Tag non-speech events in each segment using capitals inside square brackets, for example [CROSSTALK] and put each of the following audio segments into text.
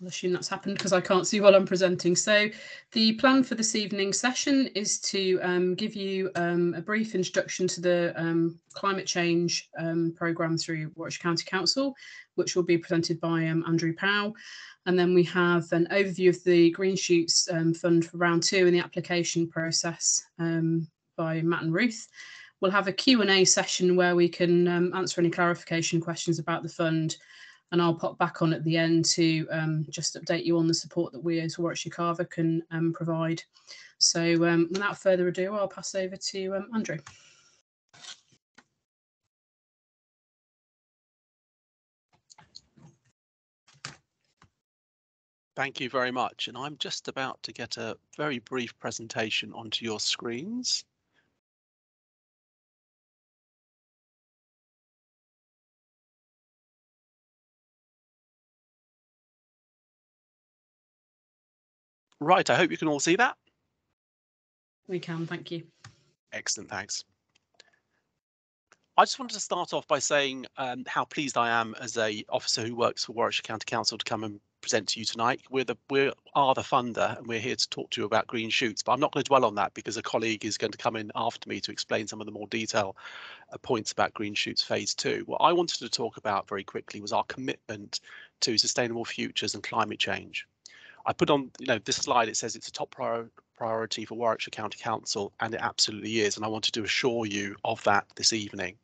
I'll assume that's happened because I can't see while I'm presenting. So the plan for this evening's session is to um, give you um, a brief introduction to the um, climate change um, programme through Warwickshire County Council, which will be presented by um, Andrew Powell. And then we have an overview of the Green Shoots um, Fund for round two in the application process by Matt and Ruth. We'll have a Q&A session where we can answer any clarification questions about the fund and I'll pop back on at the end to um, just update you on the support that we as Warwickshire CAVA can um, provide. So um, without further ado, I'll pass over to um, Andrew. Thank you very much. And I'm just about to get a very brief presentation onto your screens. Right, I hope you can all see that. We can, thank you. Excellent, thanks. I just wanted to start off by saying um, how pleased I am as a officer who works for Warwickshire County Council to come and present to you tonight. We're the we are the funder and we're here to talk to you about green shoots, but I'm not going to dwell on that because a colleague is going to come in after me to explain some of the more detail uh, points about green shoots phase two. What I wanted to talk about very quickly was our commitment to sustainable futures and climate change. I put on, you know, this slide, it says it's a top prior, priority for Warwickshire County Council, and it absolutely is. And I wanted to assure you of that this evening.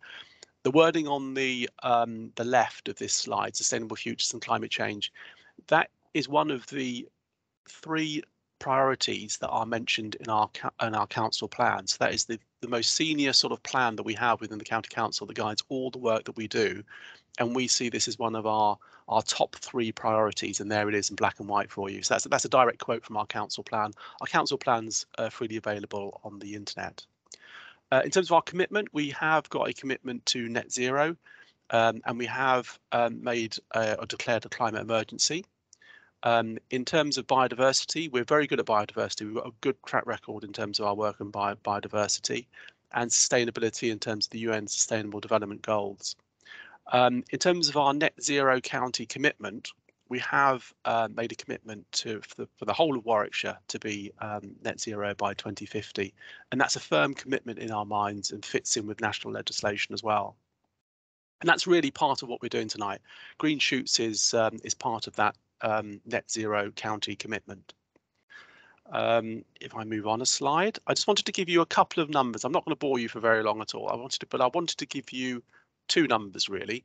The wording on the um, the left of this slide, sustainable futures and climate change, that is one of the three priorities that are mentioned in our in our council plan. So that is the the most senior sort of plan that we have within the county council that guides all the work that we do, and we see this as one of our our top three priorities, and there it is in black and white for you. So that's that's a direct quote from our council plan. Our council plans are freely available on the internet. Uh, in terms of our commitment, we have got a commitment to net zero, um, and we have um, made uh, or declared a climate emergency. Um, in terms of biodiversity, we're very good at biodiversity. We've got a good track record in terms of our work on bio biodiversity and sustainability in terms of the UN Sustainable Development Goals. Um, in terms of our net zero county commitment, we have uh, made a commitment to for the, for the, whole of Warwickshire to be um, net zero by 2050, and that's a firm commitment in our minds and fits in with national legislation as well. And that's really part of what we're doing tonight. Green Shoots is um, is part of that um, net zero county commitment. Um, if I move on a slide, I just wanted to give you a couple of numbers. I'm not going to bore you for very long at all. I wanted to, but I wanted to give you two numbers really.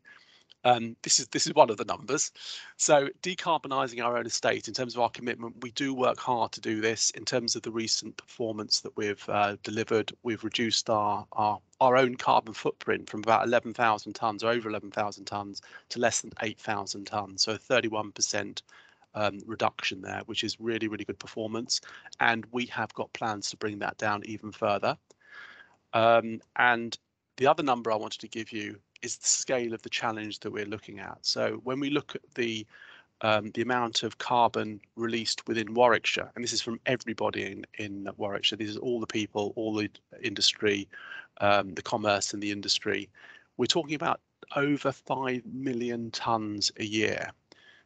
Um, this is this is one of the numbers. So decarbonising our own estate in terms of our commitment, we do work hard to do this. In terms of the recent performance that we've uh, delivered, we've reduced our, our our own carbon footprint from about 11,000 tonnes, or over 11,000 tonnes, to less than 8,000 tonnes. So 31% um, reduction there, which is really really good performance. And we have got plans to bring that down even further. Um, and the other number I wanted to give you is the scale of the challenge that we're looking at. So when we look at the um, the amount of carbon released within Warwickshire, and this is from everybody in, in Warwickshire, these are all the people, all the industry, um, the commerce and the industry, we're talking about over 5 million tonnes a year.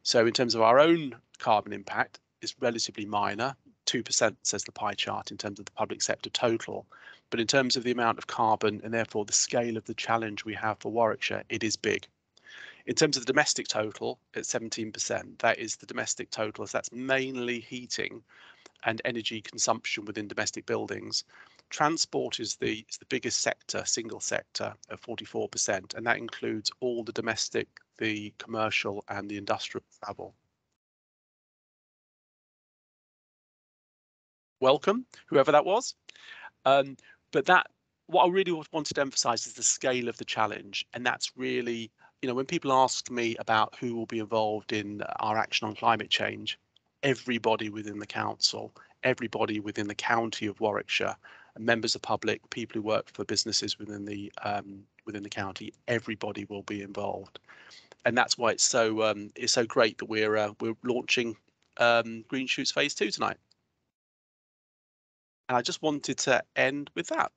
So in terms of our own carbon impact, it's relatively minor, 2% says the pie chart in terms of the public sector total. But in terms of the amount of carbon and therefore the scale of the challenge we have for Warwickshire, it is big. In terms of the domestic total, at 17%, that is the domestic total, so that's mainly heating and energy consumption within domestic buildings. Transport is the is the biggest sector, single sector at 44%, and that includes all the domestic, the commercial and the industrial travel. Welcome, whoever that was. Um, but that what I really wanted to emphasize is the scale of the challenge. And that's really, you know, when people ask me about who will be involved in our action on climate change, everybody within the council, everybody within the county of Warwickshire, members of public, people who work for businesses within the um, within the county, everybody will be involved. And that's why it's so um, it's so great that we're uh, we're launching um, Green Shoots Phase Two tonight. And I just wanted to end with that.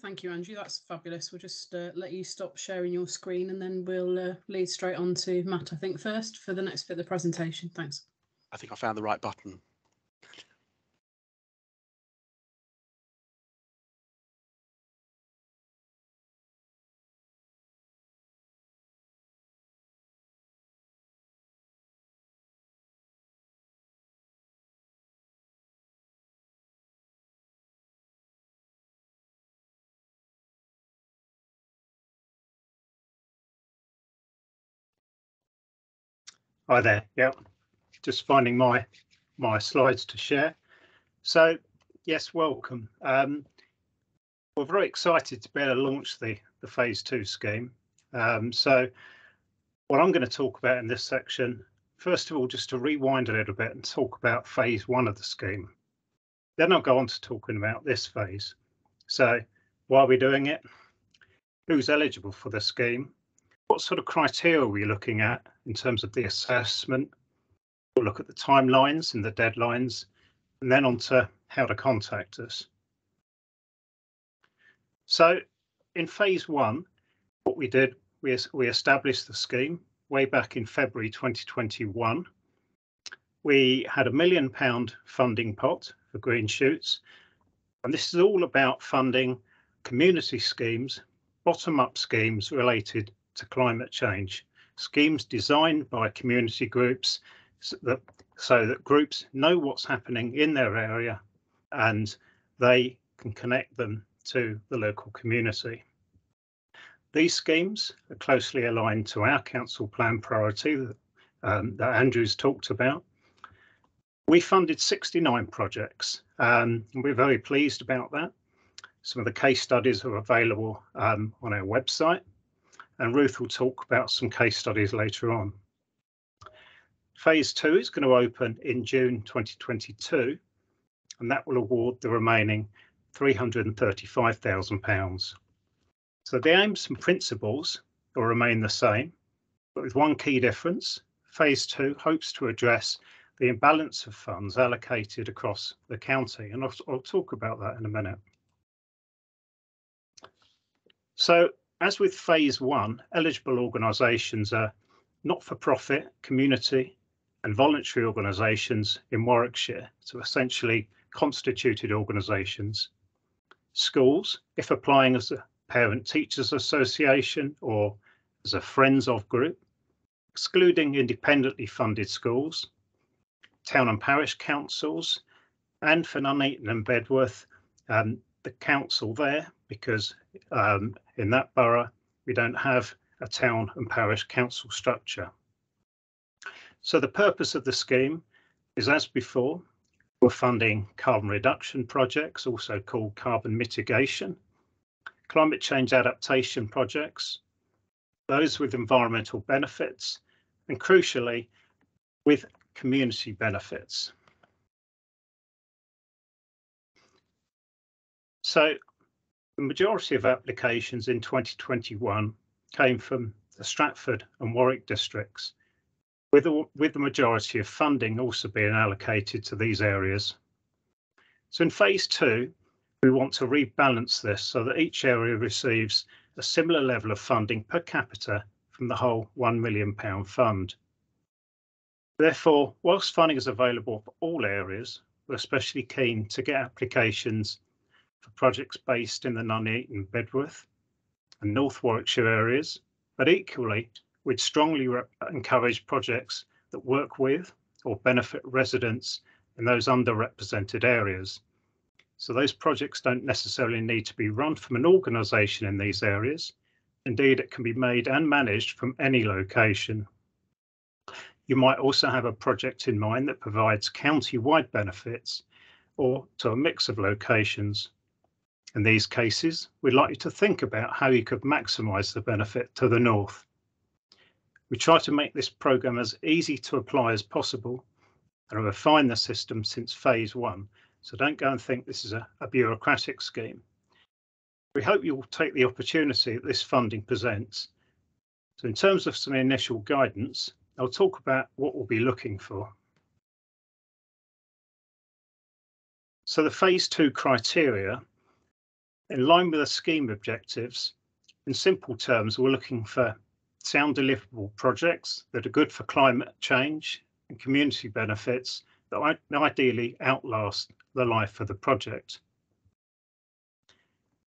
Thank you, Andrew. That's fabulous. We'll just uh, let you stop sharing your screen and then we'll uh, lead straight on to Matt, I think, first for the next bit of the presentation. Thanks. I think I found the right button. Hi there. Yeah, just finding my my slides to share. So yes, welcome. Um, we're very excited to be able to launch the the phase two scheme. Um, so what I'm going to talk about in this section, first of all, just to rewind a little bit and talk about phase one of the scheme. Then I'll go on to talking about this phase. So why are we doing it? Who's eligible for the scheme? What sort of criteria are we looking at in terms of the assessment? We'll look at the timelines and the deadlines, and then on to how to contact us. So in phase one, what we did, we, we established the scheme way back in February 2021. We had a million pound funding pot for green shoots, and this is all about funding community schemes, bottom up schemes related to climate change. Schemes designed by community groups so that, so that groups know what's happening in their area and they can connect them to the local community. These schemes are closely aligned to our council plan priority that, um, that Andrew's talked about. We funded 69 projects um, and we're very pleased about that. Some of the case studies are available um, on our website and Ruth will talk about some case studies later on. Phase two is going to open in June 2022, and that will award the remaining £335,000. So the aims and principles will remain the same, but with one key difference. Phase two hopes to address the imbalance of funds allocated across the county, and I'll, I'll talk about that in a minute. So as with phase one, eligible organisations are not-for-profit, community and voluntary organisations in Warwickshire, so essentially constituted organisations. Schools, if applying as a parent teachers association or as a friends of group, excluding independently funded schools, town and parish councils, and for Nuneaton and Bedworth, um, the council there because um, in that borough we don't have a town and parish council structure. So the purpose of the scheme is as before, we're funding carbon reduction projects, also called carbon mitigation, climate change adaptation projects, those with environmental benefits, and crucially, with community benefits. So the majority of applications in 2021 came from the Stratford and Warwick districts, with the, with the majority of funding also being allocated to these areas. So in phase two, we want to rebalance this so that each area receives a similar level of funding per capita from the whole £1 million fund. Therefore, whilst funding is available for all areas, we're especially keen to get applications for projects based in the Nuneaton, Bedworth and North Warwickshire areas, but equally we'd strongly encourage projects that work with or benefit residents in those underrepresented areas. So those projects don't necessarily need to be run from an organisation in these areas. Indeed, it can be made and managed from any location. You might also have a project in mind that provides county-wide benefits or to a mix of locations. In these cases, we'd like you to think about how you could maximise the benefit to the north. We try to make this programme as easy to apply as possible and refine the system since phase one, so don't go and think this is a, a bureaucratic scheme. We hope you will take the opportunity that this funding presents. So in terms of some initial guidance, I'll talk about what we'll be looking for. So the phase two criteria In line with the scheme objectives, in simple terms, we're looking for sound deliverable projects that are good for climate change and community benefits that ideally outlast the life of the project.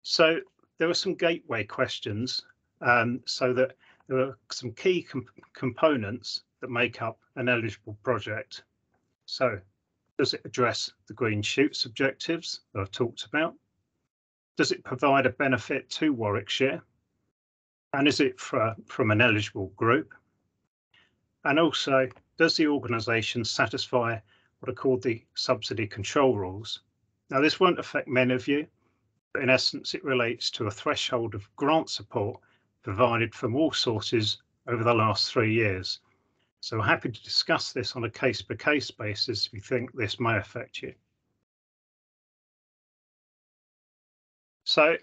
So there were some gateway questions um, so that there are some key components that make up an eligible project. So does it address the green shoots objectives that I've talked about? Does it provide a benefit to Warwickshire? And is it for, from an eligible group? And also, does the organisation satisfy what are called the subsidy control rules? Now, this won't affect many of you, but in essence, it relates to a threshold of grant support provided from all sources over the last three years. So we're happy to discuss this on a case by case basis if you think this may affect you. So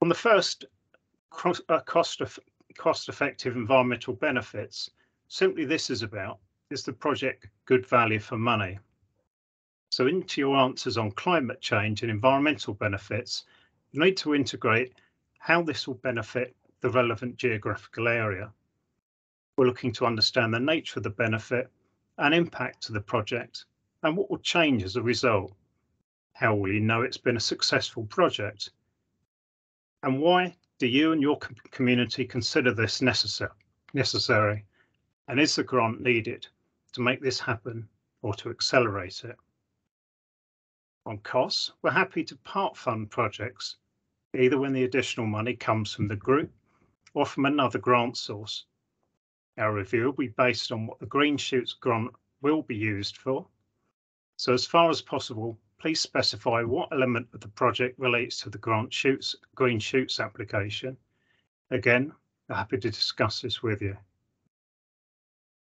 on the first uh, cost of cost effective environmental benefits, simply this is about is the project good value for money? So into your answers on climate change and environmental benefits, you need to integrate how this will benefit the relevant geographical area. We're looking to understand the nature of the benefit and impact to the project and what will change as a result. How will you know it's been a successful project? And why do you and your community consider this necessary? necessary? And is the grant needed to make this happen or to accelerate it? On costs, we're happy to part fund projects either when the additional money comes from the group or from another grant source. Our review will be based on what the Green Shoots grant will be used for. So as far as possible, please specify what element of the project relates to the grant shoots, Green Shoots application. Again, I'm happy to discuss this with you.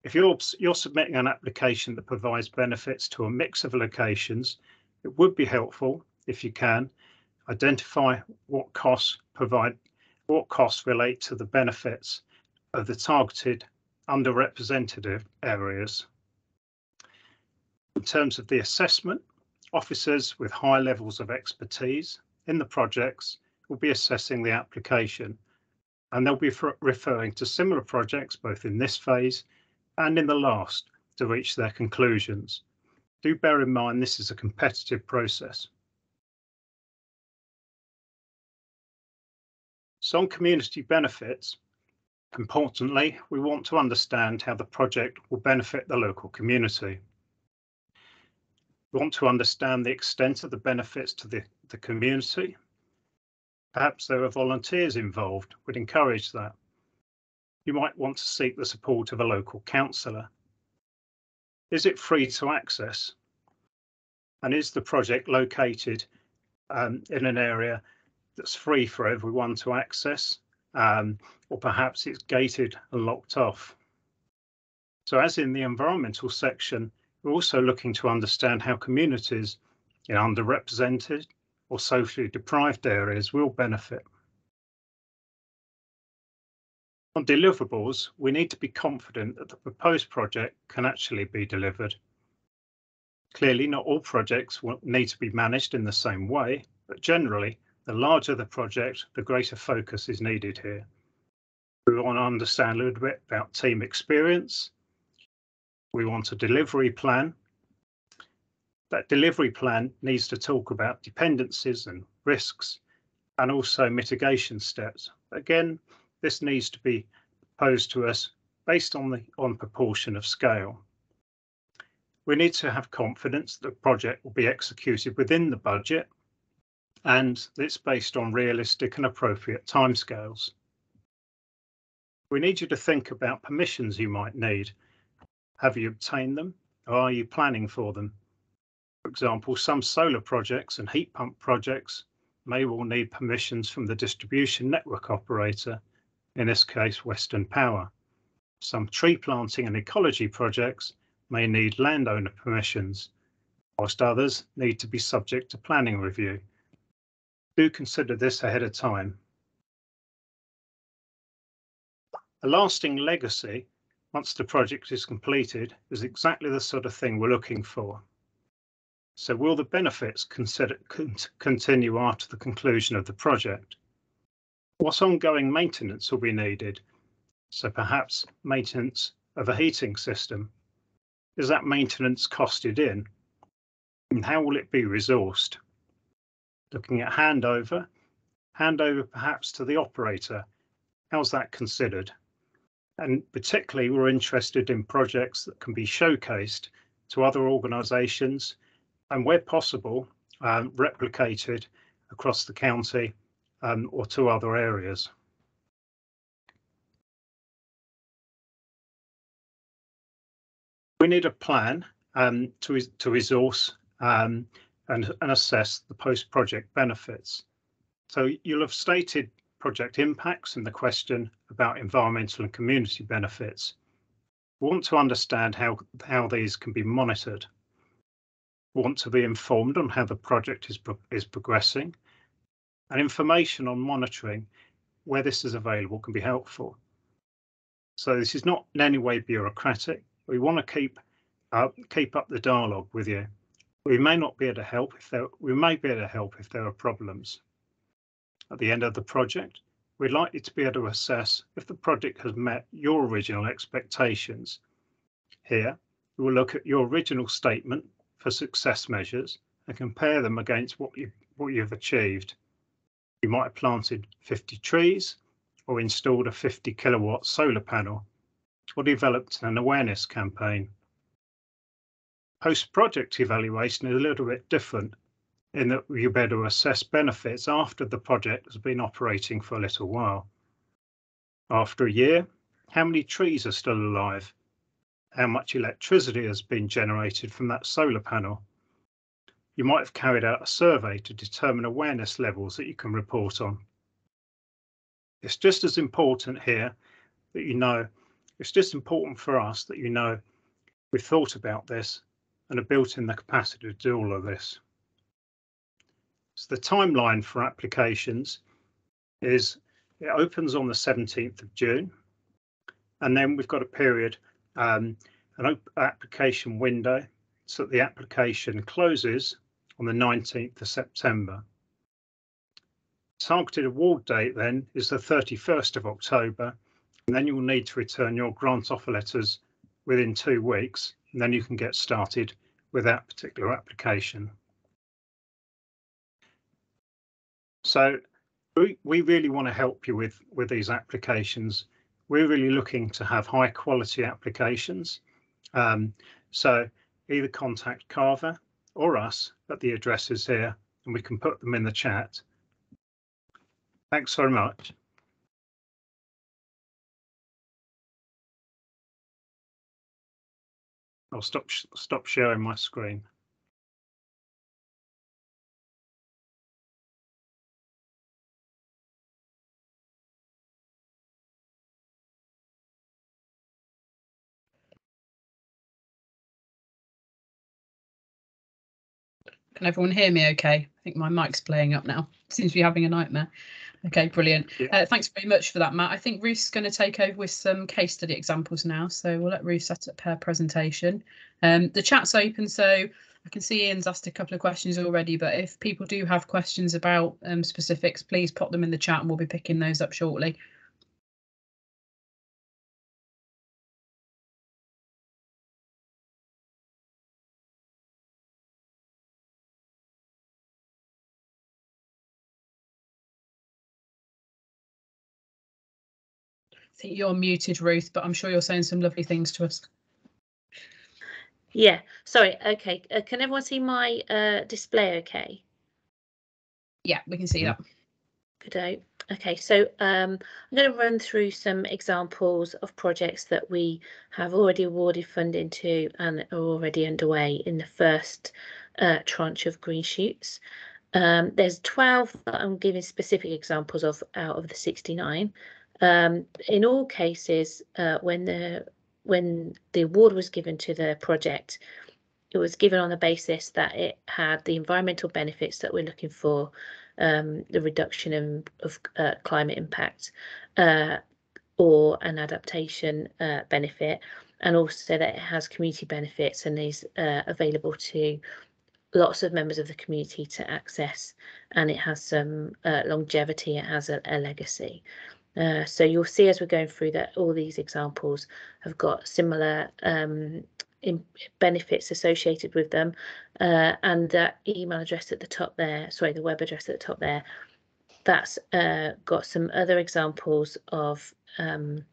If you're, you're submitting an application that provides benefits to a mix of locations, it would be helpful, if you can, identify what costs provide, what costs relate to the benefits of the targeted underrepresented areas. In terms of the assessment, officers with high levels of expertise in the projects will be assessing the application and they'll be referring to similar projects both in this phase and in the last to reach their conclusions. Do bear in mind this is a competitive process. So on community benefits. Importantly, we want to understand how the project will benefit the local community. Want to understand the extent of the benefits to the, the community. Perhaps there are volunteers involved, would encourage that. You might want to seek the support of a local councillor. Is it free to access? And is the project located um, in an area that's free for everyone to access, um, or perhaps it's gated and locked off. So as in the environmental section, we're also looking to understand how communities in underrepresented or socially deprived areas will benefit. On deliverables, we need to be confident that the proposed project can actually be delivered. Clearly, not all projects will need to be managed in the same way, but generally, the larger the project, the greater focus is needed here. We want to understand a little bit about team experience. We want a delivery plan. That delivery plan needs to talk about dependencies and risks and also mitigation steps. Again, this needs to be posed to us based on the on proportion of scale. We need to have confidence that the project will be executed within the budget and it's based on realistic and appropriate timescales. We need you to think about permissions you might need. Have you obtained them or are you planning for them? For example, some solar projects and heat pump projects may well need permissions from the distribution network operator, in this case Western Power. Some tree planting and ecology projects may need landowner permissions, whilst others need to be subject to planning review do consider this ahead of time. A lasting legacy, once the project is completed, is exactly the sort of thing we're looking for. So will the benefits consider, continue after the conclusion of the project? What ongoing maintenance will be needed? So perhaps maintenance of a heating system. Is that maintenance costed in? And how will it be resourced? Looking at handover, handover perhaps to the operator. How's that considered? And particularly, we're interested in projects that can be showcased to other organisations and where possible, um, replicated across the county um, or to other areas. We need a plan um, to, to resource um, and, and assess the post-project benefits. So you'll have stated project impacts in the question about environmental and community benefits. We want to understand how, how these can be monitored. We want to be informed on how the project is, is progressing and information on monitoring where this is available can be helpful. So this is not in any way bureaucratic. We want to keep uh, keep up the dialogue with you. We may not be able to help if there we may be able to help if there are problems. At the end of the project, we'd like you to be able to assess if the project has met your original expectations. Here, we will look at your original statement for success measures and compare them against what you what you've achieved. You might have planted 50 trees or installed a 50 kilowatt solar panel or developed an awareness campaign. Post-project evaluation is a little bit different in that you better assess benefits after the project has been operating for a little while. After a year, how many trees are still alive? How much electricity has been generated from that solar panel? You might have carried out a survey to determine awareness levels that you can report on. It's just as important here that you know, it's just important for us that you know we've thought about this and are built in the capacity to do all of this. So the timeline for applications is it opens on the 17th of June, and then we've got a period, um, an application window, so the application closes on the 19th of September. Targeted award date then is the 31st of October, and then you'll need to return your grant offer letters within two weeks, and then you can get started with that particular application. So we, we really want to help you with, with these applications. We're really looking to have high quality applications. Um, so either contact CAVA or us at the addresses here and we can put them in the chat. Thanks very much. I'll stop stop sharing my screen. Can everyone hear me okay? I think my mic's playing up now. [LAUGHS] Seems to be having a nightmare. Okay, brilliant. Uh, thanks very much for that, Matt. I think Ruth's going to take over with some case study examples now. So we'll let Ruth set up her presentation. Um, the chat's open, so I can see Ian's asked a couple of questions already, but if people do have questions about um, specifics, please pop them in the chat and we'll be picking those up shortly. I think you're muted, Ruth, but I'm sure you're saying some lovely things to us. Yeah, sorry. Okay, uh, can everyone see my uh, display okay? Yeah, we can see that. Good. Okay, so um, I'm going to run through some examples of projects that we have already awarded funding to and are already underway in the first uh, tranche of green shoots. Um, there's 12 that I'm giving specific examples of out of the 69. Um, in all cases, uh, when the when the award was given to the project, it was given on the basis that it had the environmental benefits that we're looking for, um, the reduction in, of uh, climate impact, uh, or an adaptation uh, benefit, and also that it has community benefits and is uh, available to lots of members of the community to access and it has some uh, longevity, it has a, a legacy. Uh, so you'll see as we're going through that all these examples have got similar um, benefits associated with them. Uh, and that email address at the top there, sorry, the web address at the top there, that's uh, got some other examples of um,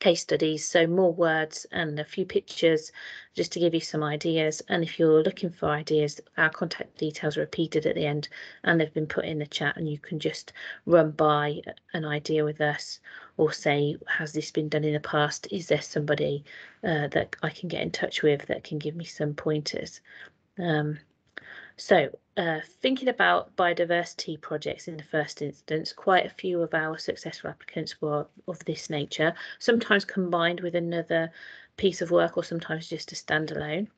case studies, so more words and a few pictures just to give you some ideas. And if you're looking for ideas, our contact details are repeated at the end and they've been put in the chat and you can just run by an idea with us or say, has this been done in the past? Is there somebody uh, that I can get in touch with that can give me some pointers? Um, so uh, thinking about biodiversity projects in the first instance, quite a few of our successful applicants were of this nature, sometimes combined with another piece of work or sometimes just a standalone.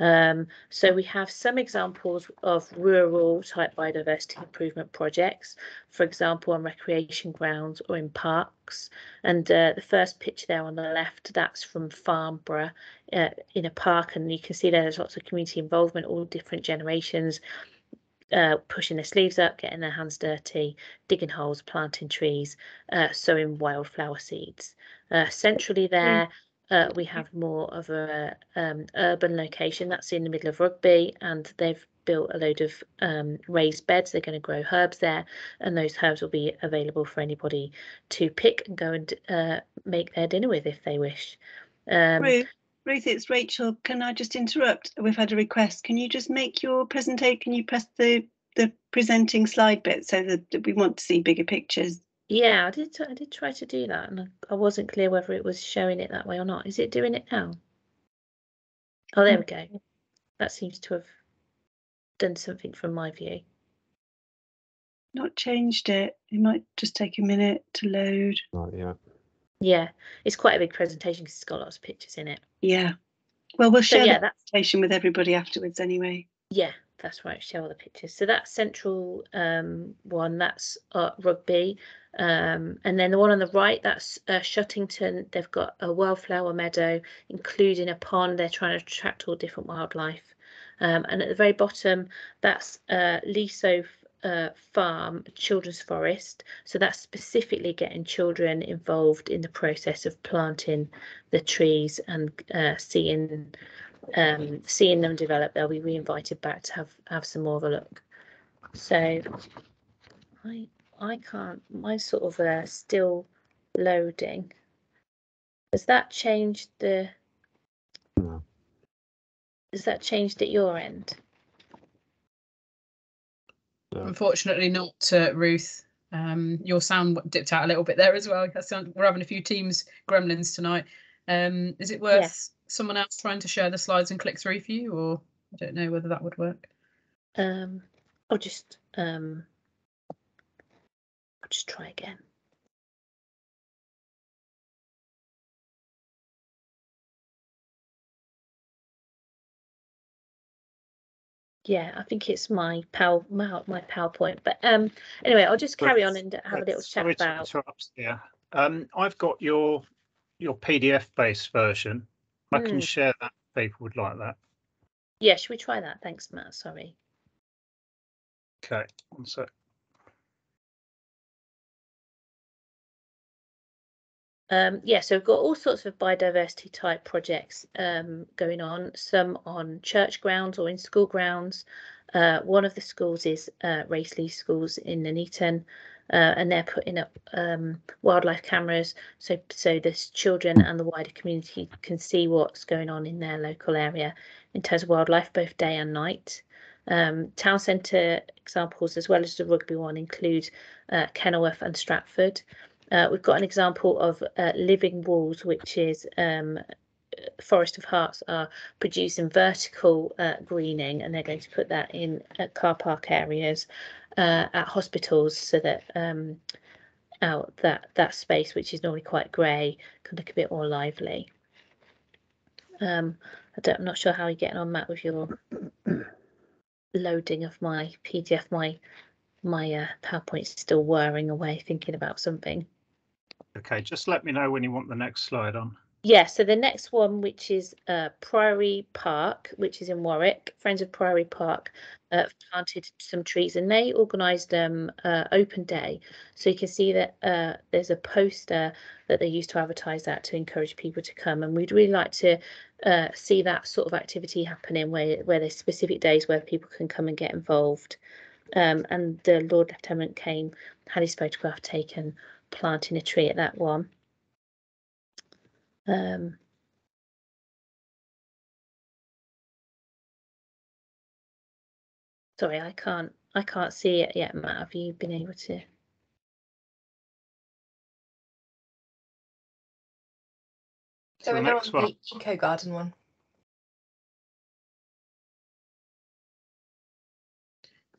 Um, so we have some examples of rural type biodiversity improvement projects, for example, on recreation grounds or in parks. And uh, the first picture there on the left, that's from Farnborough uh, in a park. And you can see there there's lots of community involvement, all different generations. Uh, pushing their sleeves up, getting their hands dirty, digging holes, planting trees, uh, sowing wildflower seeds. Uh, centrally there, mm uh, we have more of a um, urban location that's in the middle of Rugby, and they've built a load of um, raised beds. They're going to grow herbs there, and those herbs will be available for anybody to pick and go and uh, make their dinner with if they wish. Um, Ruth, it's Rachel. Can I just interrupt? We've had a request. Can you just make your presentation? Can you press the the presenting slide bit so that we want to see bigger pictures? Yeah, I did. I did try to do that, and I wasn't clear whether it was showing it that way or not. Is it doing it now? Oh, there we go. Mm. That seems to have done something from my view. Not changed it. It might just take a minute to load. Right, yeah. Yeah, it's quite a big presentation because it's got lots of pictures in it. Yeah. Well, we'll share so, yeah, that presentation with everybody afterwards anyway. Yeah, that's right. Show all the pictures. So that central um, one, that's uh, rugby. Um, and then the one on the right, that's uh, Shuttington. They've got a wildflower meadow, including a pond. They're trying to attract all different wildlife. Um, and at the very bottom, that's uh, Liso uh, Farm Children's Forest. So that's specifically getting children involved in the process of planting the trees and uh, seeing um, seeing them develop. They'll be re-invited back to have have some more of a look. So I I can't, mine's sort of uh, still loading. Has that changed the, No. has that changed at your end? No. Unfortunately not, uh, Ruth. Um, your sound dipped out a little bit there as well. Sound, we're having a few Teams gremlins tonight. Um, is it worth Yes. someone else trying to share the slides and click through for you, or I don't know whether that would work. Um, I'll just, um, I'll just try again. Yeah, I think it's my power my, my PowerPoint. But um anyway, I'll just carry on and have a little chat Sorry to about Yeah, um, I've got your your PDF based version. I can Hmm. share that. if People would like that. yeah, should we try that? Thanks, Matt. Sorry. Okay, one sec. Um, yeah, so we've got all sorts of biodiversity type projects um, going on, some on church grounds or in school grounds. Uh, one of the schools is uh, Race Leys Schools in Nuneaton, uh, and they're putting up um, wildlife cameras so so the children and the wider community can see what's going on in their local area in terms of wildlife, both day and night. Um, town centre examples, as well as the rugby one, include uh, Kenilworth and Stratford. Uh, we've got an example of uh, living walls, which is um, Forest of Hearts are producing vertical uh, greening, and they're going to put that in car park areas uh, at hospitals, so that um, out that that space, which is normally quite grey, can look a bit more lively. Um, I don't, I'm not sure how you're getting on, Matt, with your loading of my PDF. My my uh, PowerPoint's still whirring away, thinking about something. Okay, just let me know when you want the next slide on. Yeah, so the next one, which is uh, Priory Park, which is in Warwick, Friends of Priory Park uh, planted some trees and they organised um, uh, open day. So you can see that uh, there's a poster that they used to advertise that to encourage people to come. And we'd really like to uh, see that sort of activity happening where, where there's specific days where people can come and get involved. Um, and the Lord Lieutenant came, had his photograph taken, planting a tree at that one. Um, sorry, I can't I can't see it yet, Matt. Have you been able to? So So the we're now on next one. the eco garden one.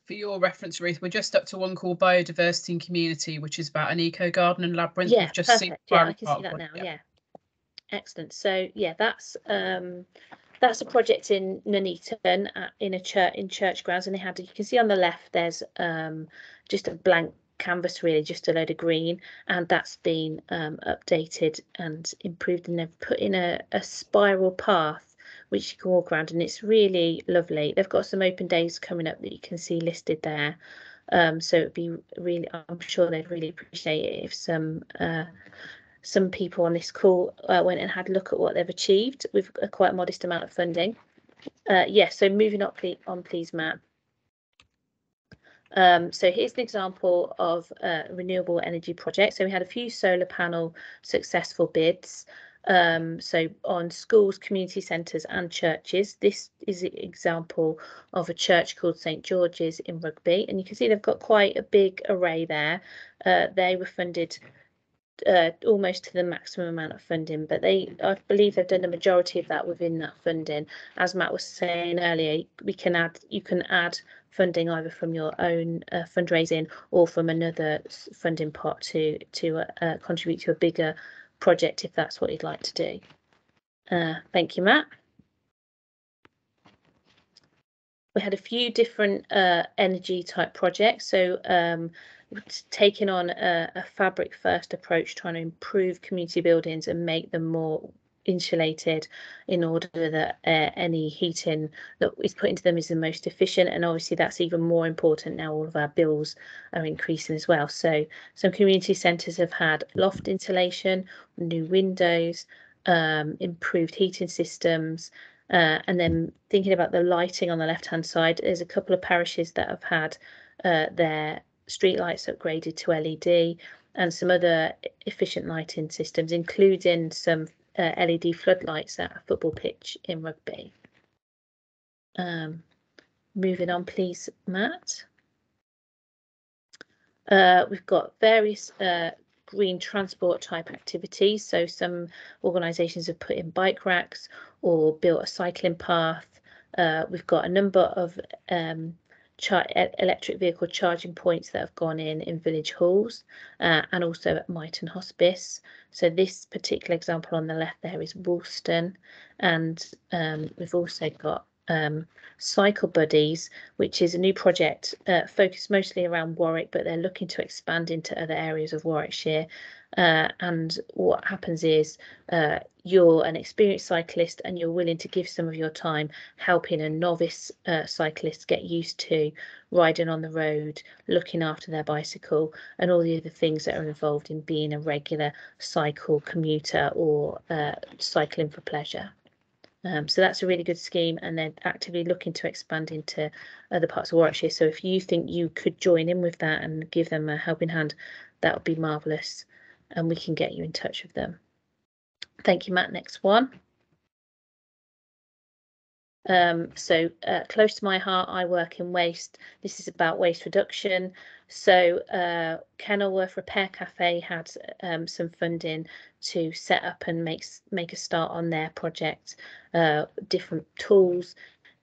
For your reference, Ruth, we're just up to one called Biodiversity and Community, which is about an eco garden and labyrinth. Yeah, We've just seen perfect. Yeah, I can see that one, now. Yeah. Excellent. So yeah, that's um that's a project in Nuneaton at, in a church in church grounds, and they had you can see on the left there's um just a blank canvas really, just a load of green, and that's been um updated and improved, and they've put in a, a spiral path which you can walk around, and it's really lovely. They've got some open days coming up that you can see listed there. Um, so it'd be really, I'm sure they'd really appreciate it if some uh, some people on this call uh, went and had a look at what they've achieved with a quite modest amount of funding. Uh, yes, so moving up please, on, please, Matt. Um, so here's an example of a renewable energy project. So we had a few solar panel successful bids. Um, so on schools, community centres and churches. This is an example of a church called St George's in Rugby. And you can see they've got quite a big array there. Uh, they were funded uh, almost to the maximum amount of funding, but they, I believe they've done the majority of that within that funding. As Matt was saying earlier, we can add, you can add funding either from your own uh, fundraising or from another funding pot to to uh, uh, contribute to a bigger project if that's what you'd like to do. Uh, thank you, Matt. We had a few different uh, energy type projects. So um, taking on a, a fabric first approach, trying to improve community buildings and make them more insulated in order that uh, any heating that is put into them is the most efficient. And obviously that's even more important now all of our bills are increasing as well. So some community centres have had loft insulation new windows um, improved heating systems uh, and then thinking about the lighting on the left hand side there's a couple of parishes that have had uh, their street lights upgraded to LED and some other efficient lighting systems including some uh, LED floodlights at a football pitch in rugby. Um, moving on, please, Matt. Uh, we've got various uh, green transport type activities. So some organisations have put in bike racks or built a cycling path. Uh, we've got a number of um, electric vehicle charging points that have gone in in village halls uh, and also at Myton Hospice. So this particular example on the left there is Wolston, and um, we've also got um, Cycle Buddies, which is a new project uh, focused mostly around Warwick, but they're looking to expand into other areas of Warwickshire. Uh, and what happens is uh, you're an experienced cyclist and you're willing to give some of your time helping a novice uh, cyclist get used to riding on the road, looking after their bicycle, and all the other things that are involved in being a regular cycle commuter or uh, cycling for pleasure. Um, so that's a really good scheme, and they're actively looking to expand into other parts of Warwickshire. So if you think you could join in with that and give them a helping hand, that would be marvellous, and we can get you in touch with them. Thank you, Matt. Next one. Um, so uh, close to my heart, I work in waste. This is about waste reduction. So uh, Kenilworth Repair Cafe had um, some funding to set up and make make a start on their project. Uh, different tools,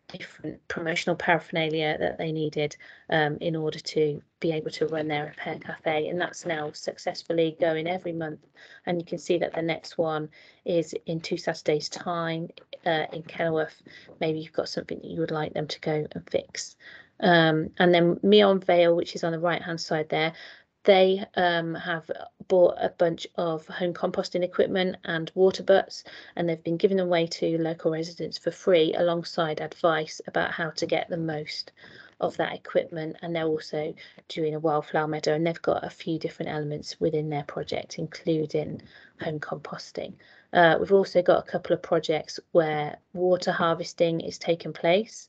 different promotional paraphernalia that they needed um, in order to be able to run their repair cafe, and that's now successfully going every month. And you can see that the next one is in two Saturdays' time uh, in Kenilworth maybe you've got something that you would like them to go and fix. Um, and then Meon Vale, which is on the right hand side there, they um, have bought a bunch of home composting equipment and water butts, and they've been giving away to local residents for free alongside advice about how to get the most of that equipment. And they're also doing a wildflower meadow, and they've got a few different elements within their project, including home composting. Uh, we've also got a couple of projects where water harvesting is taking place.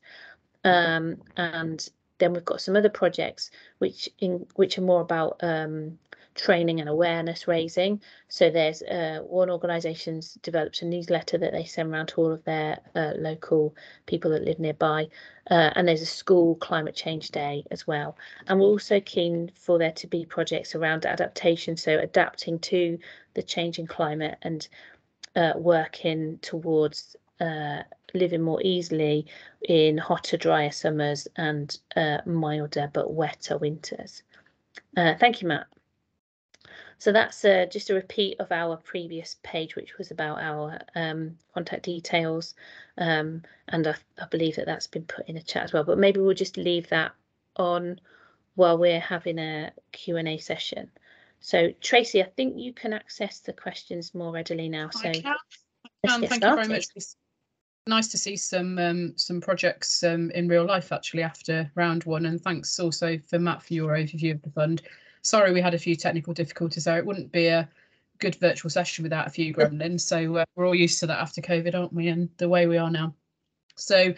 Um, and then we've got some other projects which in which are more about um, training and awareness raising. So there's uh, one organisation's developed a newsletter that they send around to all of their uh, local people that live nearby, uh, and there's a school climate change day as well. And we're also keen for there to be projects around adaptation, so adapting to the changing climate and uh, working towards uh, living more easily in hotter, drier summers and uh, milder but wetter winters. Uh, thank you, Matt. So that's uh, just a repeat of our previous page, which was about our um, contact details. Um, and I, I, believe that that's been put in the chat as well, but maybe we'll just leave that on while we're having a Q&A session. So Tracy, I think you can access the questions more readily now. So I can. I can. Thank started. you very much nice to see some um, some projects um, in real life actually after round one and thanks also for Matt for your overview of the fund. Sorry we had a few technical difficulties there. It wouldn't be a good virtual session without a few gremlins. So uh, we're all used to that after COVID, aren't we? And the way we are now. So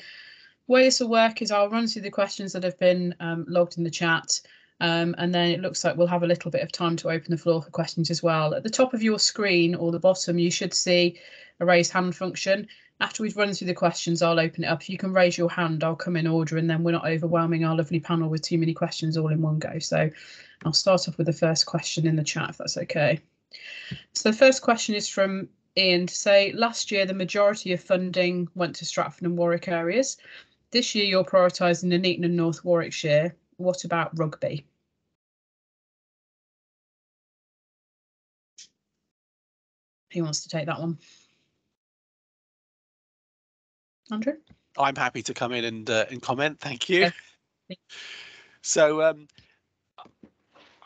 way this will work is I'll run through the questions that have been um, logged in the chat. Um, and then it looks like we'll have a little bit of time to open the floor for questions as well. At the top of your screen or the bottom, you should see a raise hand function after we've run through the questions, I'll open it up. If you can raise your hand, I'll come in order and then we're not overwhelming our lovely panel with too many questions all in one go. So I'll start off with the first question in the chat, if that's okay. So the first question is from Ian to say, last year the majority of funding went to Stratford and Warwick areas. This year you're prioritising the Nuneaton and North Warwickshire. What about Rugby? Who wants to take that one? Andrew? I'm happy to come in and uh, and comment. Thank you. So um,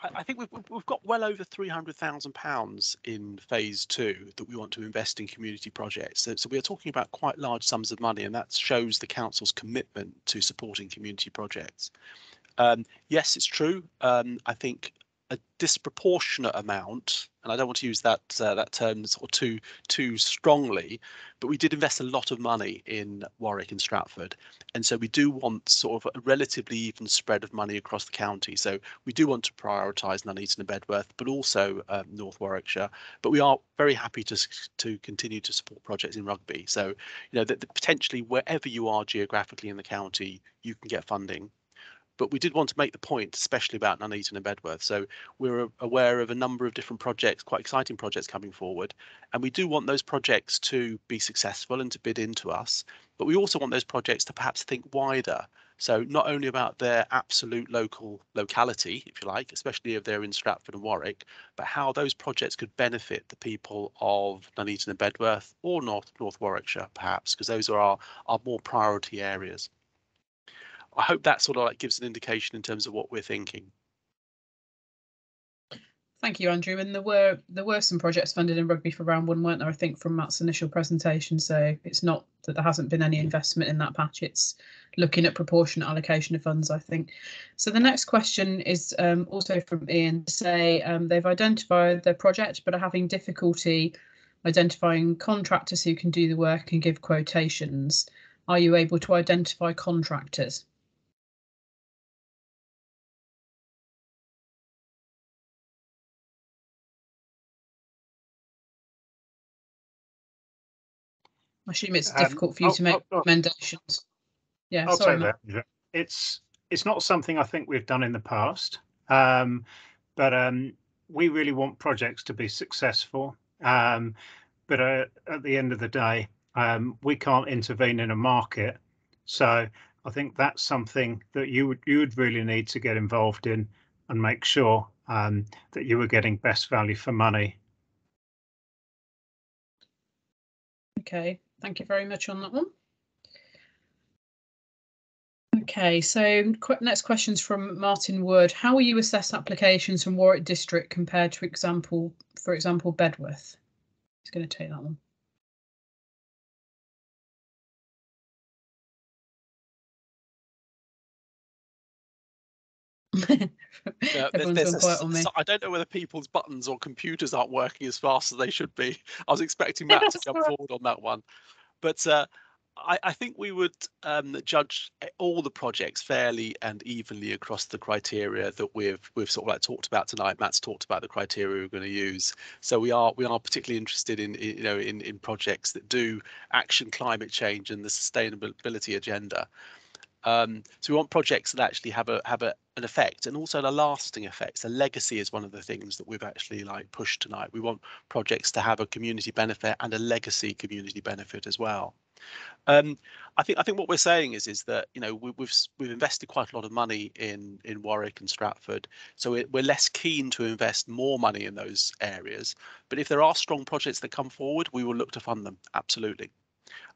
I, I think we've we've got well over three hundred thousand pounds in phase two that we want to invest in community projects. So, so we are talking about quite large sums of money, and that shows the council's commitment to supporting community projects. Um, yes, it's true. Um, I think a disproportionate amount, and I don't want to use that uh, that term sort of too too strongly, but we did invest a lot of money in Warwick and Stratford, and so we do want sort of a relatively even spread of money across the county. So we do want to prioritise Nuneaton and Bedworth, but also um, North Warwickshire. But we are very happy to to continue to support projects in Rugby. So you know that potentially wherever you are geographically in the county, you can get funding but we did want to make the point, especially about Nuneaton and Bedworth. So we're aware of a number of different projects, quite exciting projects coming forward, and we do want those projects to be successful and to bid into us. But we also want those projects to perhaps think wider. So not only about their absolute local locality, if you like, especially if they're in Stratford and Warwick, but how those projects could benefit the people of Nuneaton and Bedworth or North North Warwickshire, perhaps, because those are our, our more priority areas. I hope that sort of like gives an indication in terms of what we're thinking. Thank you, Andrew. And there were there were some projects funded in Rugby for round one, weren't there? I think from Matt's initial presentation. So it's not that there hasn't been any investment in that patch. It's looking at proportionate allocation of funds, I think. So the next question is um, also from Ian to say um, they've identified their project, but are having difficulty identifying contractors who can do the work and give quotations. Are you able to identify contractors? I assume it's um, difficult for you to make recommendations. Yeah, I'll sorry, that. It's it's not something I think we've done in the past, um, but um, we really want projects to be successful. Um, but uh, at the end of the day, um, we can't intervene in a market, so I think that's something that you would you would really need to get involved in and make sure that you were getting best value for money. Okay, Thank you very much on that one. Okay, so qu- next question's from Martin Wood. How will you assess applications from Warwick District compared to example, for example, Bedworth? He's going to take that one. Yeah, there's- Everyone's a quiet s- on me. so- I don't know whether people's buttons or computers aren't working as fast as they should be. I was expecting Matt to jump forward on that one, but uh, I, I think we would um, judge e- all the projects fairly and evenly across the criteria that we've we've sort of like talked about tonight. Matt's talked about the criteria we're going to use. So we are we are particularly interested in, in you know in in projects that do action climate change and the sustainability agenda. Um, so we want projects that actually have a have a, an effect and also a lasting effect. So legacy is one of the things that we've actually like pushed tonight. We want projects to have a community benefit and a legacy community benefit as well. Um, I think I think what we're saying is is that you know we, we've we've invested quite a lot of money in in Warwick and Stratford, so we're, we're less keen to invest more money in those areas. But if there are strong projects that come forward, we will look to fund them absolutely.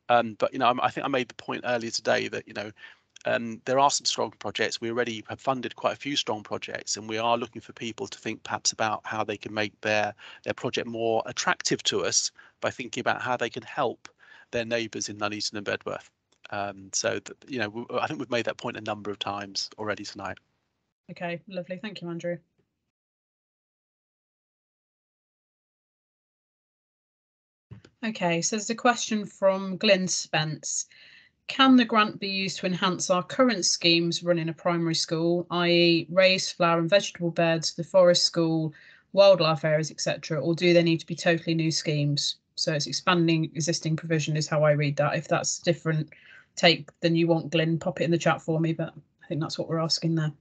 Um, but you know, I'm- I think I made the point earlier today that you know um, there are some strong projects. We already have funded quite a few strong projects, and we are looking for people to think perhaps about how they can make their their project more attractive to us by thinking about how they can help their neighbours in Nuneaton and Bedworth. Um, so that, you know, I think we've made that point a number of times already tonight. Okay, lovely. Thank you, Andrew. Okay, so there's a question from Glyn Spence. Can the grant be used to enhance our current schemes running a primary school, i.e. raise flower and vegetable beds, the forest school, wildlife areas, etc., or do they need to be totally new schemes? So it's expanding existing provision is how I read that. If that's different take than you want, Glyn, pop it in the chat for me, but I think that's what we're asking there.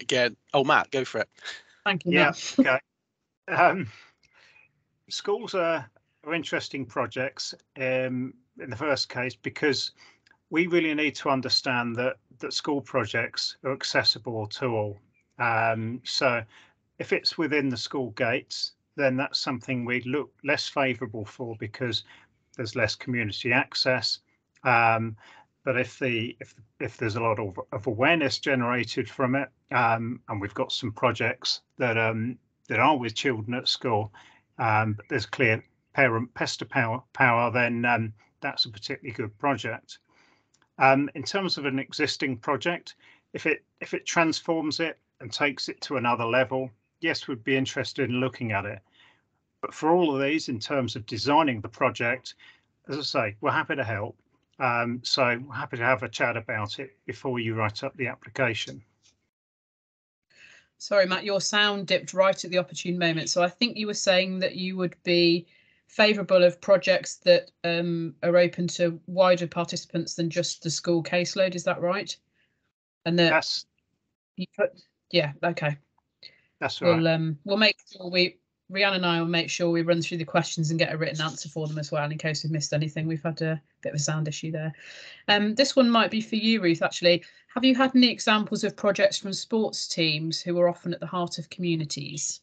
Again, oh Matt, go for it. Thank you. Yeah, Matt. [LAUGHS] okay. Um, schools are, are interesting projects um, in the first case because we really need to understand that that school projects are accessible to all. Um, so if it's within the school gates, then that's something we look less favourable for because there's less community access. Um, but if the if if there's a lot of, of awareness generated from it, um, and we've got some projects that um, that are with children at school, um, but there's clear parent pester power, power then um, that's a particularly good project. Um, in terms of an existing project, if it if it transforms it and takes it to another level, yes, we'd be interested in looking at it. But for all of these, in terms of designing the project, as I say, we're happy to help. Um, so we're happy to have a chat about it before you write up the application. Sorry, Matt, your sound dipped right at the opportune moment. So I think you were saying that you would be favourable of projects that um, are open to wider participants than just the school caseload. Is that right? And that That's you put, yeah, okay. that's right. We'll um we'll make sure we Rhiannon and I will make sure we run through the questions and get a written answer for them as well in case we've missed anything. We've had a bit of a sound issue there. Um, this one might be for you, Ruth. Actually, have you had any examples of projects from sports teams who are often at the heart of communities?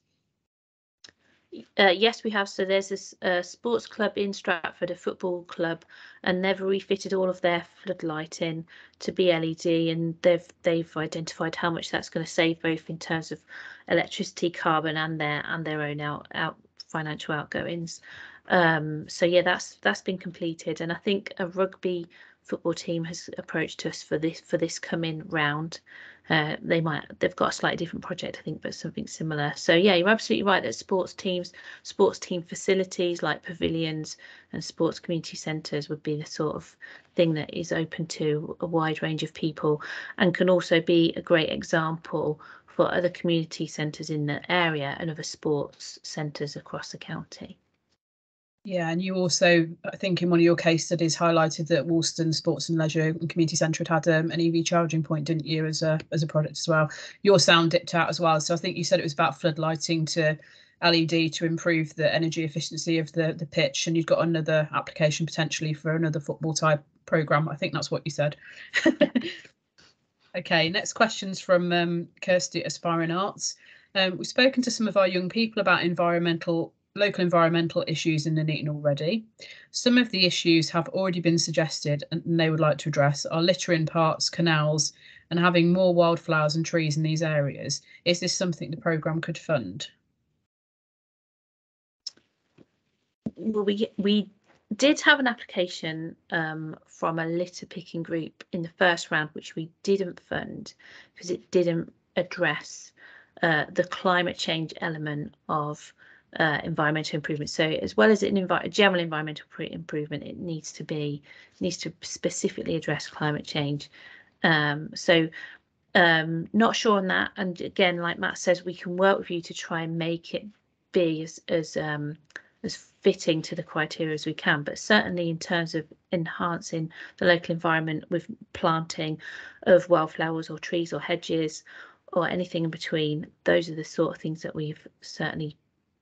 Uh, yes, we have. So there's this uh, sports club in Stratford, a football club, and they've refitted all of their floodlighting to be LED, and they've they've identified how much that's going to save both in terms of electricity, carbon, and their and their own out, out financial outgoings. Um, so yeah, that's that's been completed, and I think a rugby football team has approached us for this for this coming round. Uh, they might they've got a slightly different project, I think, but something similar. So yeah, you're absolutely right that sports teams, sports team facilities like pavilions and sports community centres would be the sort of thing that is open to a wide range of people and can also be a great example for other community centres in the area and other sports centres across the county. Yeah, and you also, I think, in one of your case studies, highlighted that Wolston Sports and Leisure and Community Centre had had um, an EV charging point, didn't you, as a as a product as well? Your sound dipped out as well, so I think you said it was about floodlighting to LED to improve the energy efficiency of the the pitch, and you've got another application potentially for another football type program. I think that's what you said. [LAUGHS] okay, next question's from um, Kirsty Aspiring Arts. Um, we've spoken to some of our young people about environmental local environmental issues in Nuneaton already. Some of the issues have already been suggested and they would like to address are litter in parks, canals, and having more wildflowers and trees in these areas. Is this something the programme could fund? Well, we we did have an application um, from a litter picking group in the first round, which we didn't fund because it didn't address uh, the climate change element of uh, environmental improvement. So as well as an envi general environmental improvement, it needs to be needs to specifically address climate change. Um, so um, not sure on that. And again, like Matt says, we can work with you to try and make it be as as um, as fitting to the criteria as we can. But certainly in terms of enhancing the local environment with planting of wildflowers or trees or hedges or anything in between, those are the sort of things that we've certainly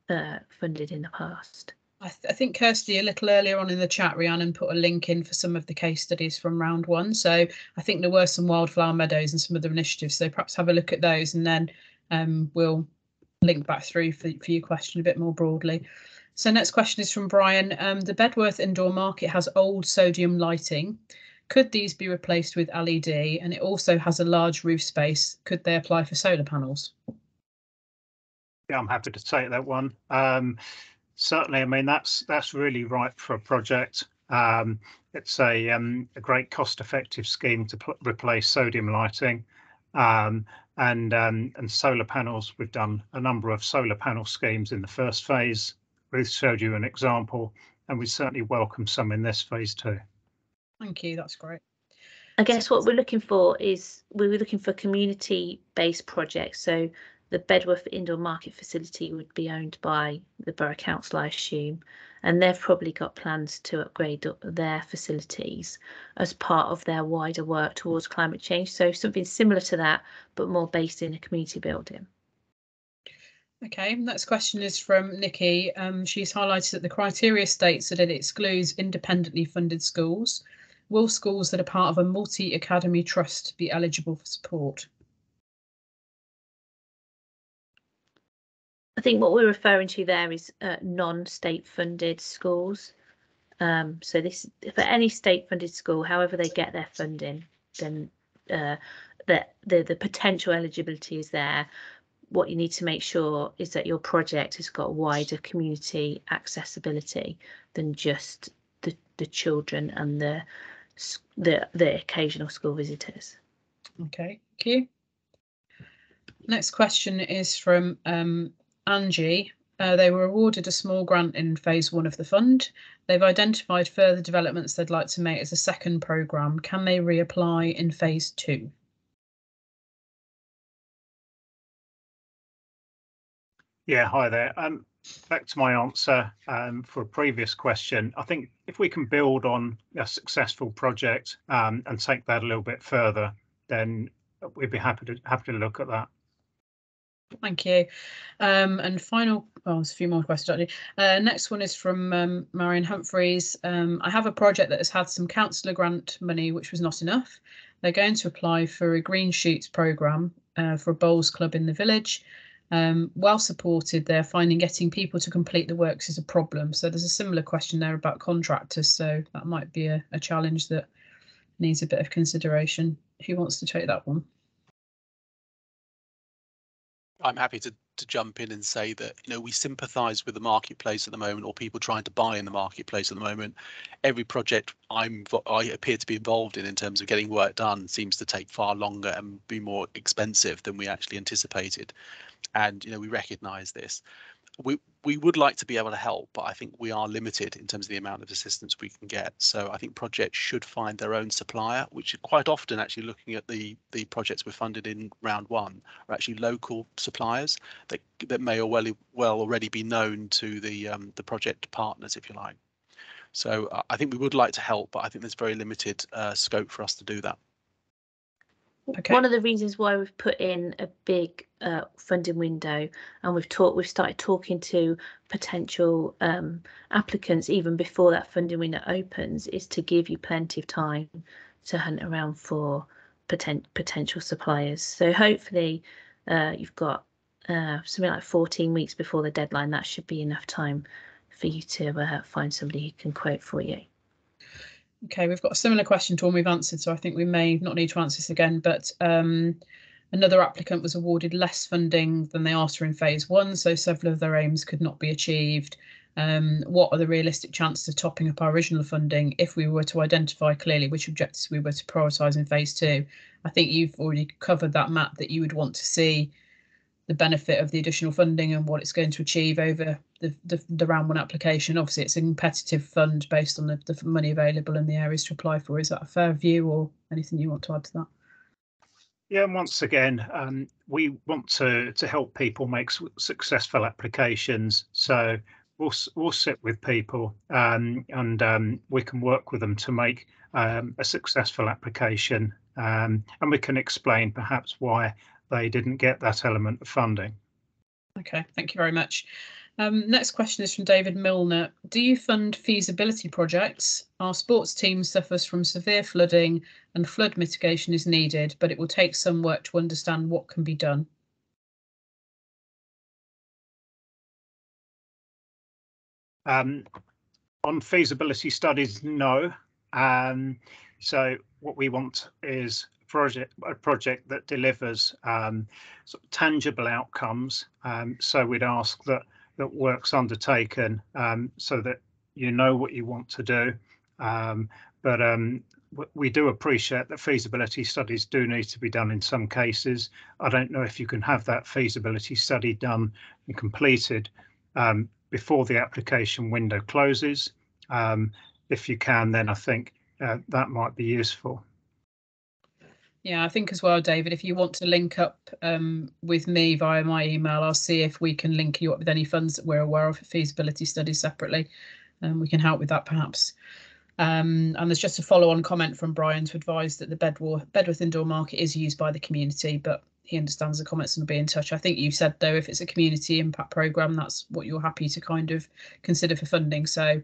uh, funded in the past. I, th I, think Kirsty a little earlier on in the chat, Rhiannon put a link in for some of the case studies from round one. So I think there were some wildflower meadows and some other initiatives. So perhaps have a look at those and then um, we'll link back through for, for your question a bit more broadly. So next question is from Brian. Um, the Bedworth indoor market has old sodium lighting. Could these be replaced with LED? And it also has a large roof space. Could they apply for solar panels? Yeah, I'm happy to take that one. Um, certainly, I mean that's that's really ripe for a project. Um, it's a, um, a great cost-effective scheme to replace sodium lighting, um, and um, and solar panels. We've done a number of solar panel schemes in the first phase. Ruth showed you an example, and we certainly welcome some in this phase too. Thank you. That's great. I guess what we're looking for is we were looking for community-based projects. So the Bedworth Indoor Market facility would be owned by the Borough Council, I assume, and they've probably got plans to upgrade their facilities as part of their wider work towards climate change. So something similar to that, but more based in a community building. Okay, next question is from Nikki. Um, she's highlighted that the criteria states that it excludes independently funded schools. Will schools that are part of a multi-academy trust be eligible for support? I think what we're referring to there is uh, non-state funded schools. Um, so this for any state funded school, however they get their funding, then uh, the, the the potential eligibility is there. What you need to make sure is that your project has got wider community accessibility than just the the children and the the the occasional school visitors. Okay, thank you. Next question is from um, Angie, uh, they were awarded a small grant in phase one of the fund. They've identified further developments they'd like to make as a second programme. Can they reapply in phase two? Yeah, hi there. Um, back to my answer um, for a previous question. I think if we can build on a successful project um, and take that a little bit further, then we'd be happy to happy to look at that. Thank you. Um, and final, oh, there's a few more questions. Uh, next one is from um, Marion Humphreys. Um, I have a project that has had some councillor grant money, which was not enough. They're going to apply for a Green Shoots programme uh, for a bowls club in the village. Um, well supported, they're finding getting people to complete the works is a problem. So there's a similar question there about contractors. So that might be a, a challenge that needs a bit of consideration. Who wants to take that one? I'm happy to to jump in and say that you know we sympathise with the marketplace at the moment, or people trying to buy in the marketplace at the moment. Every project I'm I appear to be involved in in terms of getting work done seems to take far longer and be more expensive than we actually anticipated, and you know we recognise this we we would like to be able to help, but I think we are limited in terms of the amount of assistance we can get. So I think projects should find their own supplier, which quite often actually looking at the the projects we're funded in round one are actually local suppliers that that may or well well already be known to the um, the project partners, if you like. So I think we would like to help, but I think there's very limited uh, scope for us to do that. Okay. One of the reasons why we've put in a big uh, funding window and we've talked, we've started talking to potential um, applicants even before that funding window opens, is to give you plenty of time to hunt around for potent, potential suppliers. So hopefully uh, you've got uh, something like 14 weeks before the deadline, that should be enough time for you to uh, find somebody who can quote for you. Okay, we've got a similar question to one we've answered, so I think we may not need to answer this again, but um, another applicant was awarded less funding than they asked for in phase one, so several of their aims could not be achieved. Um, what are the realistic chances of topping up our original funding if we were to identify clearly which objectives we were to prioritise in phase two? I think you've already covered that Matt that you would want to see the benefit of the additional funding and what it's going to achieve over the, the, the round one application. Obviously, it's a competitive fund based on the, the money available and the areas to apply for. Is that a fair view or anything you want to add to that? Yeah, and once again, um, we want to to help people make successful applications. So we'll we'll sit with people um, and um, we can work with them to make um, a successful application, um, and we can explain perhaps why they didn't get that element of funding. Okay, thank you very much. Um, next question is from David Milner. Do you fund feasibility projects? Our sports team suffers from severe flooding and flood mitigation is needed, but it will take some work to understand what can be done. Um, on feasibility studies, no. Um, so what we want is project a project that delivers um, sort of tangible outcomes. Um, so we'd ask that that work's undertaken um, so that you know what you want to do. Um, but um, we do appreciate that feasibility studies do need to be done in some cases. I don't know if you can have that feasibility study done and completed um, before the application window closes. if you can, then I think uh, that might be useful. Yeah, I think as well, David, if you want to link up um, with me via my email, I'll see if we can link you up with any funds that we're aware of for feasibility studies separately. And um, we can help with that perhaps. Um, and there's just a follow-on comment from Brian to advise that the Bedworth, Bedworth indoor market is used by the community, but he understands the comments and will be in touch. I think you said though, if it's a community impact programme, that's what you're happy to kind of consider for funding. So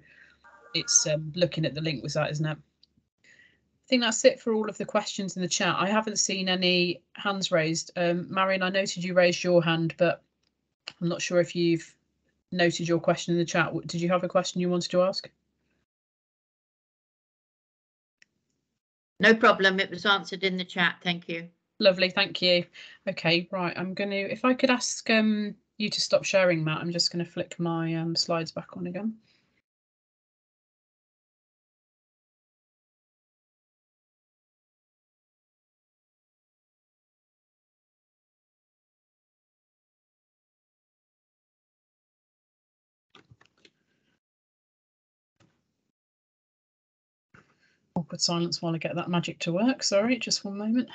it's um, looking at the link with that, isn't it? Think that's it for all of the questions in the chat. I haven't seen any hands raised. Um, Marion, I noted you raised your hand, but I'm not sure if you've noted your question in the chat. Did you have a question you wanted to ask? No problem. It was answered in the chat. Thank you. Lovely. Thank you. Okay, right. I'm going to, if I could ask um, you to stop sharing, Matt, I'm just going to flick my um, slides back on again. Awkward silence while I get that magic to work. Sorry, just one moment.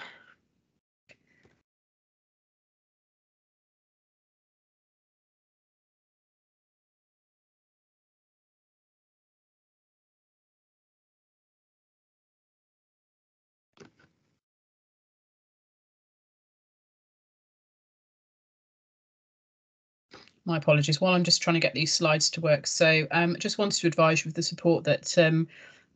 my apologies while I'm just trying to get these slides to work. So um, just wanted to advise you of the support that um,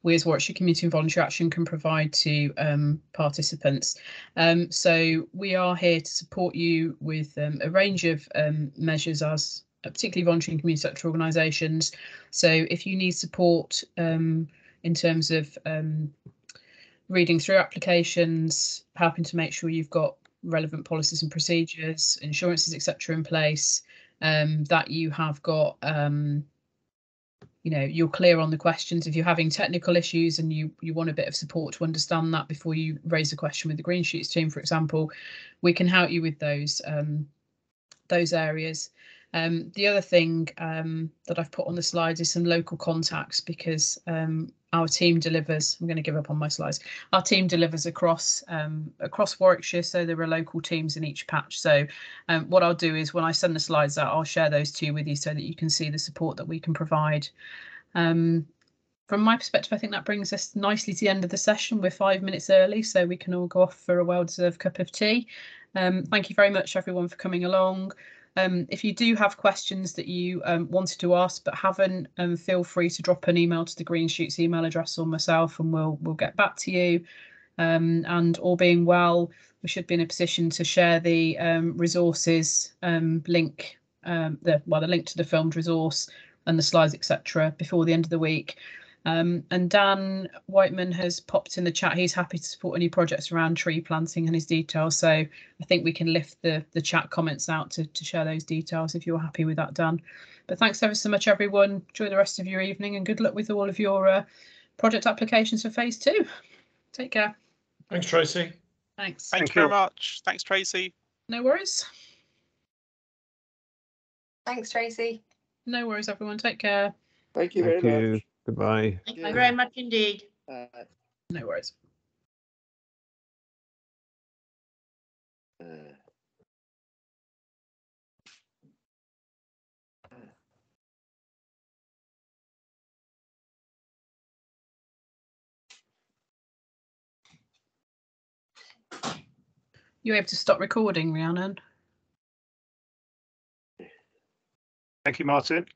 we as Warwickshire Community and Voluntary Action can provide to um, participants. Um, so we are here to support you with um, a range of um, measures as uh, particularly voluntary and community sector organisations. So if you need support um, in terms of um, reading through applications, helping to make sure you've got relevant policies and procedures, insurances, etc. in place, that you have got you know you're clear on the questions. If you're having technical issues and you you want a bit of support to understand that before you raise a question with the green shoots team for example we can help you with those um, those areas um, the other thing um, that I've put on the slides is some local contacts because um, our team delivers. I'm going to give up on my slides. Our team delivers across um, across Warwickshire, so there are local teams in each patch. So um, what I'll do is when I send the slides out, I'll share those two with you so that you can see the support that we can provide. Um, from my perspective, I think that brings us nicely to the end of the session. We're five minutes early, so we can all go off for a well-deserved cup of tea. Thank you very much, everyone, for coming along. Um, if you do have questions that you um, wanted to ask but haven't, um, feel free to drop an email to the Green Shoots email address or myself, and we'll we'll get back to you. Um, and all being well, we should be in a position to share the um, resources um, link, the well, the link to the filmed resource and the slides, etc., before the end of the week. Um, and Dan Whiteman has popped in the chat. He's happy to support any projects around tree planting and his details. So I think we can lift the the chat comments out to to share those details if you're happy with that, Dan. But thanks ever so much, everyone. Enjoy the rest of your evening and good luck with all of your uh, project applications for phase two. Take care. Thanks, Tracy. Thanks. Thank, Thank you very you. much. Thanks, Tracy. No worries. Thanks, Tracy. No worries, everyone. Take care. Thank you very Thank you. Much. Goodbye. Thank you very much indeed. Uh, No worries. uh, You able to stop recording, Rhiannon? Thank you, Martin.